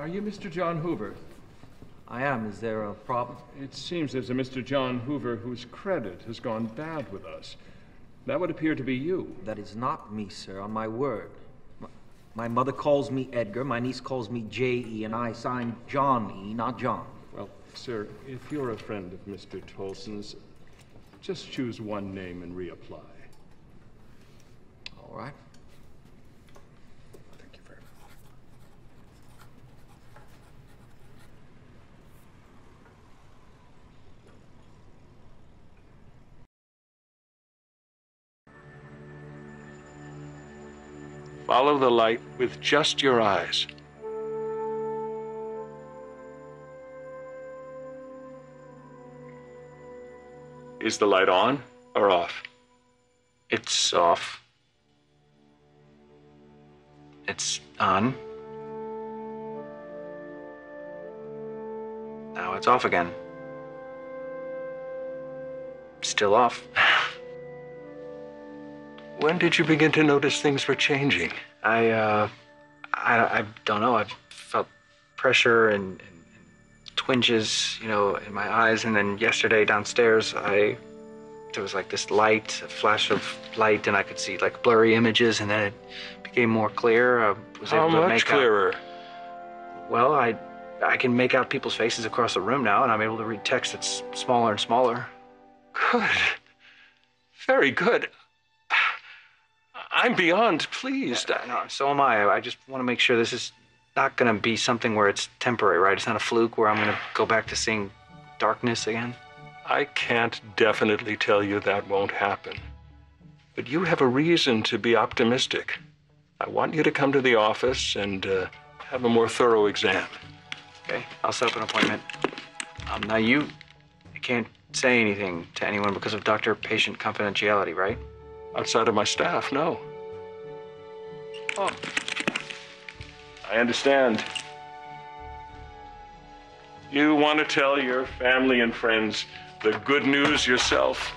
Are you Mr. John Hoover? I am. Is there a problem? It seems there's a Mr. John Hoover whose credit has gone bad with us. That would appear to be you. That is not me, sir, on my word. My, my mother calls me Edgar, my niece calls me J.E., and I signed John E., not John. Well, sir, if you're a friend of Mr. Tolson's, just choose one name and reapply. All right. Follow the light with just your eyes. Is the light on or off? It's off. It's on. Now it's off again. Still off. When did you begin to notice things were changing? I, uh, I, I don't know. I felt pressure and, and, and twinges, you know, in my eyes. And then yesterday downstairs, I, there was like this light, a flash of light, and I could see like blurry images. And then it became more clear. I was How able to much make clearer? out. Well, I, I can make out people's faces across the room now, and I'm able to read text that's smaller and smaller. Good. Very good. I'm beyond pleased. I know, so am I. I just want to make sure this is not going to be something where it's temporary, right? It's not a fluke where I'm going to go back to seeing darkness again. I can't definitely tell you that won't happen. But you have a reason to be optimistic. I want you to come to the office and uh, have a more thorough exam. Okay, I'll set up an appointment. Um, now you, you can't say anything to anyone because of doctor-patient confidentiality, right? Outside of my staff, no. Oh, I understand. You want to tell your family and friends the good news yourself?